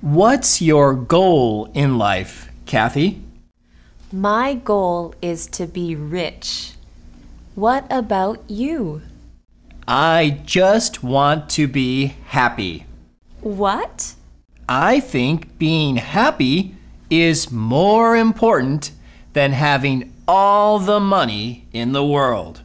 What's your goal in life, Kathy? My goal is to be rich. What about you? I just want to be happy. What? I think being happy is more important than having all the money in the world.